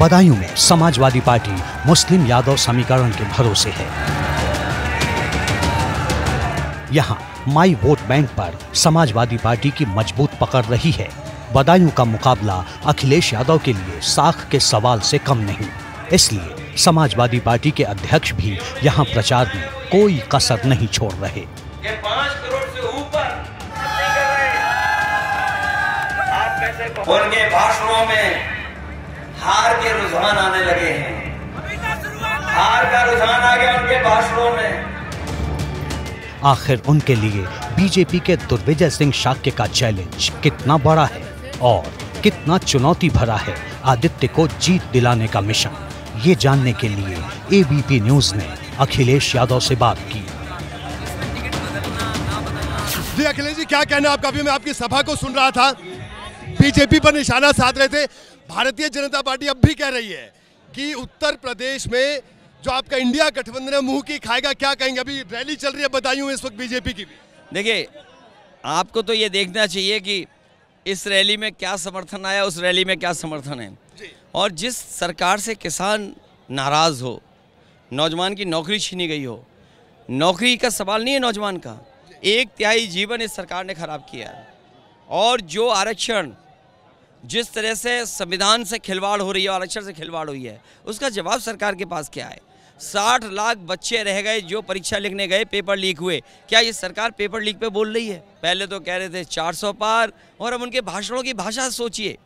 बदायूं में समाजवादी पार्टी मुस्लिम यादव समीकरण के भरोसे है। यहाँ माई वोट बैंक पर समाजवादी पार्टी की मज़बूत पकड़ रही है। बदायूं का मुकाबला अखिलेश यादव के लिए साख के सवाल से कम नहीं। इसलिए समाजवादी पार्टी के अध्यक्ष भी यहाँ प्रचार में कोई कसर नहीं छोड़ रहे। उनके भाषणों में हार के रुझान आने लगे हैं। हार का रुझान आ गया उनके भाषणों में। आखिर उनके लिए बीजेपी के दुर्विजय सिंह शाक्य का चैलेंज कितना बड़ा है और कितना चुनौती भरा है आदित्य को जीत दिलाने का मिशन ये जानने के लिए एबीपी न्यूज़ ने अखिलेश यादव से बात की। जी अखिलेश जी क्या कहना है आपका? अभी मैं आपकी सभा को सुन रहा था। बीजेपी पर निशाना साध रहे थे। भारतीय जनता पार्टी अब भी कह रही है कि उत्तर प्रदेश में जो आपका इंडिया गठबंधन है मुँह की खाएगा क्या कहेंगे? अभी रैली चल रही है बदायूं इस वक्त बीजेपी की भी। देखिए आपको तो ये देखना चाहिए कि इस रैली में क्या समर्थन आया उस रैली में क्या समर्थन है। और जिस सरकार से किसान नाराज़ हो नौजवान की नौकरी छीनी गई हो नौकरी का सवाल नहीं है नौजवान का। एक तिहाई जीवन इस सरकार ने खराब किया है। और जो आरक्षण जिस तरह से संविधान से खिलवाड़ हो रही है आरक्षण से खिलवाड़ हुई है उसका जवाब सरकार के पास क्या है? साठ लाख बच्चे रह गए जो परीक्षा लिखने गए पेपर लीक हुए। क्या ये सरकार पेपर लीक पे बोल रही है? पहले तो कह रहे थे 400 पार और अब उनके भाषणों की भाषा सोचिए।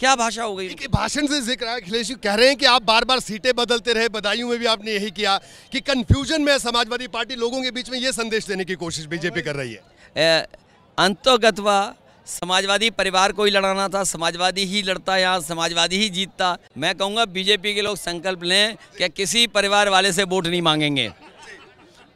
क्या भाषा हो गई? भाषण से ज़िक्र है अखिलेश जी कह रहे हैं कि आप बार बार सीटें बदलते रहे बदायूं में भी आपने यही किया कि कंफ्यूजन में समाजवादी पार्टी लोगों के बीच में ये संदेश देने की कोशिश बीजेपी कर रही है। अंतोगतवा समाजवादी परिवार को ही लड़ाना था, समाजवादी ही लड़ता यहाँ, समाजवादी ही जीतता। मैं कहूँगा बीजेपी के लोग संकल्प लें कि किसी परिवार वाले से वोट नहीं मांगेंगे।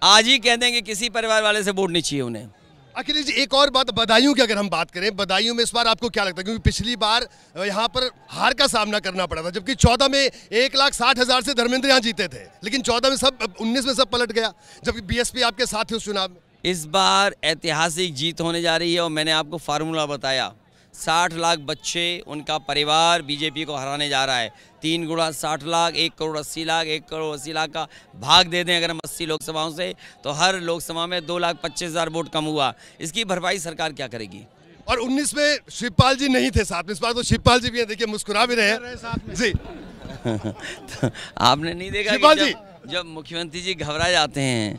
आज ही कह दें कि किसी परिवार वाले से वोट नहीं चाहिए उन्हें। अखिलेश जी, एक और बात बदायूं की अगर हम बात करें बदायूं में इस बार आपको क्या लगता है? क्योंकि पिछली बार यहाँ पर हार का सामना करना पड़ा था, जबकि चौदह में एक लाख साठ हज़ार से धर्मेंद्र यहाँ जीते थे, लेकिन चौदह में सब उन्नीस में सब पलट गया, जबकि बीएसपी आपके साथ थे उस चुनाव में। इस बार ऐतिहासिक जीत होने जा रही है और मैंने आपको फार्मूला बताया। साठ लाख बच्चे उनका परिवार बीजेपी को हराने जा रहा है। तीन गुणा साठ लाख एक करोड़ अस्सी लाख एक करोड़ अस्सी लाख का भाग दे दें अगर हम अस्सी लोकसभाओं से तो हर लोकसभा में दो लाख पच्चीस हज़ार वोट कम हुआ। इसकी भरपाई सरकार क्या करेगी? और 19 में शिवपाल जी नहीं थे साथ में। इस बार तो शिवपाल जी भी हैं देखिए मुस्कुरा भी रहे हैं। जी। तो आपने नहीं देखा शिवपाल जी। जब, जब मुख्यमंत्री जी घबरा जाते हैं